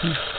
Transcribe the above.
Hmm?